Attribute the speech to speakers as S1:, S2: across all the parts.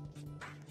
S1: Ah!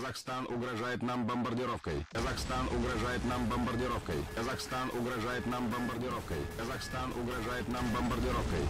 S1: Казахстан угрожает нам бомбардировкой. Казахстан угрожает нам бомбардировкой. Казахстан угрожает нам бомбардировкой. Казахстан угрожает нам бомбардировкой.